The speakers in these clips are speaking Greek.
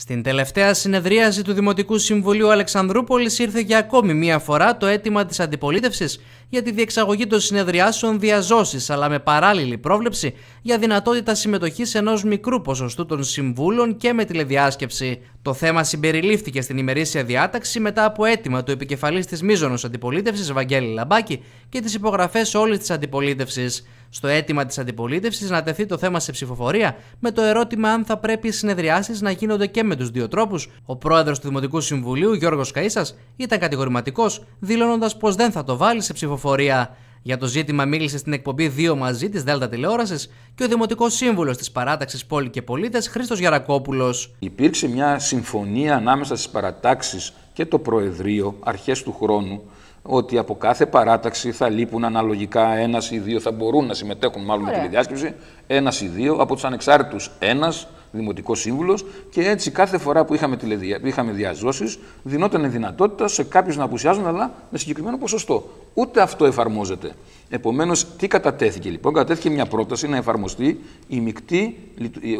Στην τελευταία συνεδρίαση του Δημοτικού Συμβουλίου Αλεξανδρούπολης ήρθε για ακόμη μία φορά το αίτημα της αντιπολίτευσης για τη διεξαγωγή των συνεδριάσεων διαζώσεις αλλά με παράλληλη πρόβλεψη για δυνατότητα συμμετοχής ενός μικρού ποσοστού των συμβούλων και με τηλεδιάσκεψη. Το θέμα συμπεριλήφθηκε στην ημερήσια διάταξη μετά από αίτημα του επικεφαλής της μίζωνος αντιπολίτευσης Βαγγέλη Λαμπάκη και τις υπογραφές όλης της αντιπολίτευσης στο αίτημα της αντιπολίτευσης να τεθεί το θέμα σε ψηφοφορία με το ερώτημα αν θα πρέπει οι συνεδριάσεις να γίνονται και με τους δύο τρόπους, ο πρόεδρος του Δημοτικού Συμβουλίου, Γιώργος Καΐσας, ήταν κατηγορηματικός, δηλώνοντας πως δεν θα το βάλει σε ψηφοφορία. Για το ζήτημα μίλησε στην εκπομπή 2 μαζί της Δέλτα Τηλεόρασης και ο Δημοτικός Σύμβουλος της Παράταξης Πόλη και Πολίτες, Χρήστος Γερακόπουλο. Υπήρξε μια συμφωνία ανάμεσα στις παρατάξεις και το Προεδρείο αρχές του χρόνου ότι από κάθε παράταξη θα λείπουν αναλογικά ένας ή δύο, θα μπορούν να συμμετέχουν μάλλον Ωραία. με τηλεδιάσκεψη, ένας ή δύο, από τους ανεξάρτητους ένας δημοτικός σύμβουλος και έτσι κάθε φορά που είχαμε, τηλεδια... είχαμε διαζώσεις, δινόταν δυνατότητα σε κάποιους να απουσιάζουν, αλλά με συγκεκριμένο ποσοστό. Ούτε αυτό εφαρμόζεται. Επομένως, τι κατατέθηκε λοιπόν, κατατέθηκε μια πρόταση να εφαρμοστεί η μεικτή,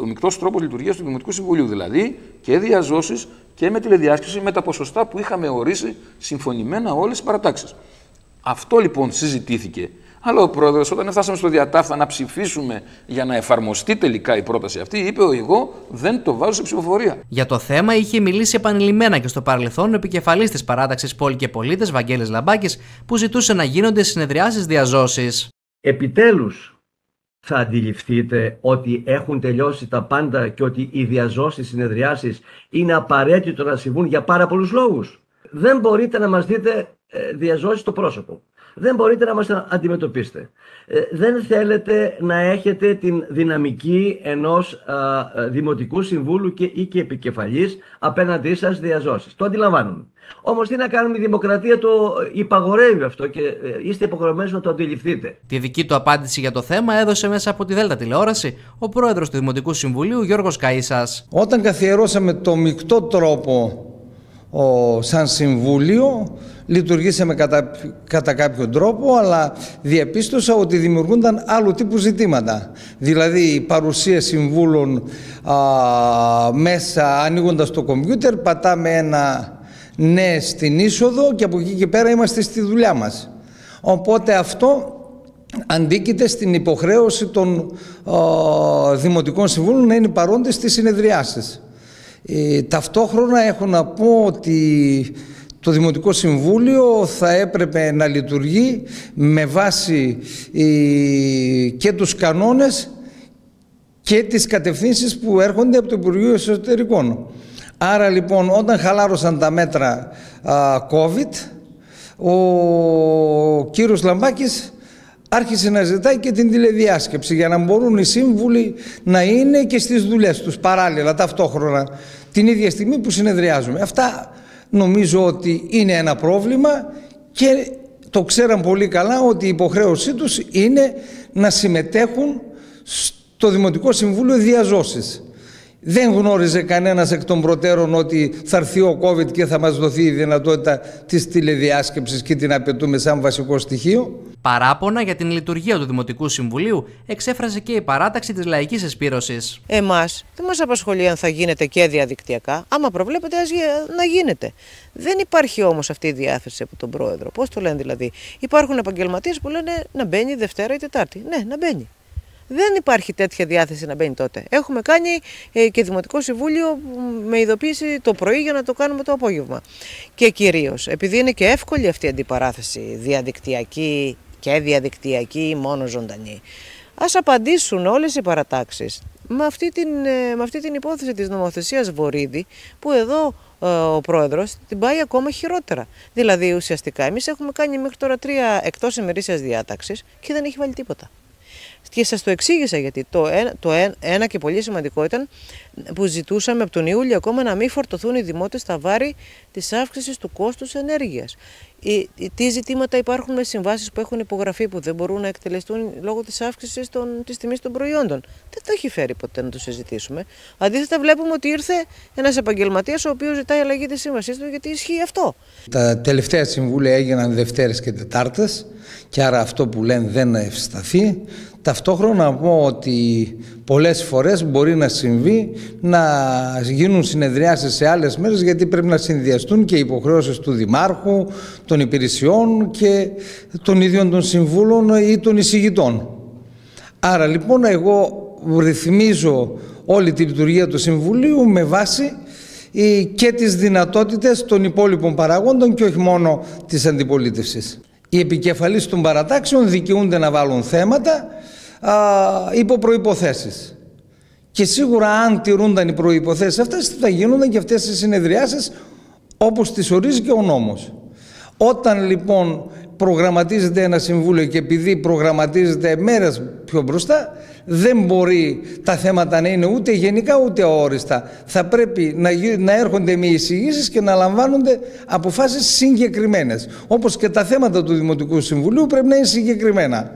ο μεικτός τρόπος λειτουργίας του Δημοτικού Συμβουλίου. Δηλαδή και διαζώσεις και με τηλεδιάσκεψη με τα ποσοστά που είχαμε ορίσει συμφωνημένα όλες τι παρατάξεις. Αυτό λοιπόν συζητήθηκε. Αλλά ο πρόεδρος, όταν φτάσαμε στο διατάφτα να ψηφίσουμε για να εφαρμοστεί τελικά η πρόταση αυτή, είπε: Εγώ δεν το βάζω σε ψηφοφορία. Για το θέμα είχε μιλήσει επανειλημμένα και στο παρελθόν ο επικεφαλής της παράταξης Πόλη και Πολίτες, Βαγγέλης Λαμπάκης, που ζητούσε να γίνονται συνεδριάσεις διαζώσεις. Επιτέλους, θα αντιληφθείτε ότι έχουν τελειώσει τα πάντα και ότι οι διαζώσεις συνεδριάσεις είναι απαραίτητο να συμβούν για πάρα πολλούς λόγους. Δεν μπορείτε να μας δείτε ε, διαζώσεις στο πρόσωπο δεν μπορείτε να μας αντιμετωπίσετε. Ε, δεν θέλετε να έχετε την δυναμική ενός δημοτικού συμβούλου και, ή και επικεφαλής απέναντί σας διαζώσεις. Το αντιλαμβάνουμε. Όμως τι να κάνουμε, η δημοκρατία το υπαγορεύει αυτό και ε, είστε υποχρεωμένοι να το αντιληφθείτε. Τη δική του απάντηση για το θέμα έδωσε μέσα από τη Δέλτα τηλεόραση ο πρόεδρος του Δημοτικού Συμβουλίου Γιώργος Καΐσας. Όταν καθιερώσαμε το μεικτό τρόπο ο, σαν Συμβούλιο, λειτουργήσαμε κατά, κατά κάποιον τρόπο, αλλά διαπίστωσα ότι δημιουργούνταν άλλου τύπου ζητήματα. Δηλαδή η παρουσία συμβούλων α, μέσα ανοίγοντας το κομπιούτερ, πατάμε ένα ναι στην είσοδο και από εκεί και πέρα είμαστε στη δουλειά μας. Οπότε αυτό αντίκειται στην υποχρέωση των δημοτικών συμβούλων να είναι παρόντες στις συνεδριάσεις. Ε, ταυτόχρονα έχω να πω ότι το Δημοτικό Συμβούλιο θα έπρεπε να λειτουργεί με βάση ε, και τους κανόνες και τις κατευθύνσεις που έρχονται από το Υπουργείο Εσωτερικών. Άρα λοιπόν όταν χαλάρωσαν τα μέτρα COVID, ο κύριος Λαμπάκης άρχισε να ζητάει και την τηλεδιάσκεψη για να μπορούν οι σύμβουλοι να είναι και στις δουλειές τους παράλληλα ταυτόχρονα την ίδια στιγμή που συνεδριάζουμε. Αυτά νομίζω ότι είναι ένα πρόβλημα και το ξέραν πολύ καλά ότι η υποχρέωσή τους είναι να συμμετέχουν στο Δημοτικό Συμβούλιο Διαζώσεις. Δεν γνώριζε κανένας εκ των προτέρων ότι θα έρθει ο COVID και θα μας δοθεί η δυνατότητα της τηλεδιάσκεψης και την απαιτούμε σαν βασικό στοιχείο; Παράπονα για την λειτουργία του Δημοτικού Συμβουλίου εξέφρασε και η παράταξη της λαϊκής εσπήρωσης. Εμάς δεν μας απασχολεί αν θα γίνεται και διαδικτυακά. Άμα προβλέπετε ας να γίνεται. Δεν υπάρχει όμως αυτή η διάθεση από τον πρόεδρο. Πώς το λένε δηλαδή. Υπάρχουν επαγγελματίες που λένε να μπαίνει Δευτέρα ή Τετάρτη. Ναι, να μπαίνει. Δεν υπάρχει τέτοια διάθεση να μπαίνει τότε. Έχουμε κάνει ε, και Δημοτικό Συμβούλιο με ειδοποίηση το πρωί για να το κάνουμε το απόγευμα. Και κυρίως, επειδή είναι και εύκολη αυτή η αντιπαράθεση διαδικτυακή και διαδικτυακή μόνο ζωντανή, ας απαντήσουν όλες οι παρατάξεις με αυτή την, ε, με αυτή την υπόθεση της νομοθεσίας Βορύδη που εδώ ε, ο πρόεδρος την πάει ακόμα χειρότερα. Δηλαδή ουσιαστικά εμείς έχουμε κάνει μέχρι τώρα τρία εκτός ημερήσιας διάταξης και δεν έχει βάλει τίποτα. Και σας το εξήγησα γιατί το ένα, το ένα και πολύ σημαντικό ήταν που ζητούσαμε από τον Ιούλιο ακόμα να μην φορτωθούν οι δημότες στα βάρη της αύξησης του κόστους ενέργειας. Τι ζητήματα υπάρχουν με συμβάσεις που έχουν υπογραφεί που δεν μπορούν να εκτελεστούν λόγω της αύξησης των, της τιμής των προϊόντων; Δεν το έχει φέρει ποτέ να το συζητήσουμε. Αντίθετα βλέπουμε ότι ήρθε ένας επαγγελματίας ο οποίος ζητάει αλλαγή της σύμβασής του γιατί ισχύει αυτό. Τα τελευταία συμβούλια έγιναν Δευτέρες και Τετάρτες και άρα αυτό που λένε δεν ευσταθεί. Ταυτόχρονα να πω ότι πολλές φορές μπορεί να συμβεί να γίνουν συνεδριάσεις σε άλλες μέρες γιατί πρέπει να συνδυαστούν και οι υποχρεώσεις του Δημάρχου, των υπηρεσιών και των ίδιων των συμβούλων ή των εισηγητών. Άρα λοιπόν εγώ ρυθμίζω όλη τη λειτουργία του Συμβουλίου με βάση και τις δυνατότητες των υπόλοιπων παραγόντων και όχι μόνο της αντιπολίτευσης. Οι επικεφαλείς των παρατάξεων δικαιούνται να βάλουν θέματα α, υπό προϋποθέσεις. Και σίγουρα αν τηρούνταν οι προϋποθέσεις αυτές θα γίνονταν και αυτές οι συνεδριάσεις όπως τις ορίζει και ο νόμος. Όταν λοιπόν προγραμματίζεται ένα συμβούλιο και επειδή προγραμματίζεται μέρες πιο μπροστά δεν μπορεί τα θέματα να είναι ούτε γενικά ούτε αόριστα. Θα πρέπει να, να έρχονται με εισηγήσεις και να λαμβάνονται αποφάσεις συγκεκριμένες. Όπως και τα θέματα του Δημοτικού Συμβουλίου πρέπει να είναι συγκεκριμένα.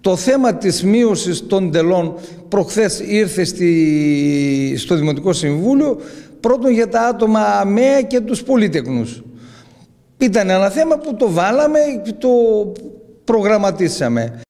Το θέμα της μείωσης των τελών προχθές ήρθε στη, στο Δημοτικό Συμβούλιο πρώτον για τα άτομα αμαία και τους πολίτεκνους. Ήταν ένα θέμα που το βάλαμε και το προγραμματίσαμε.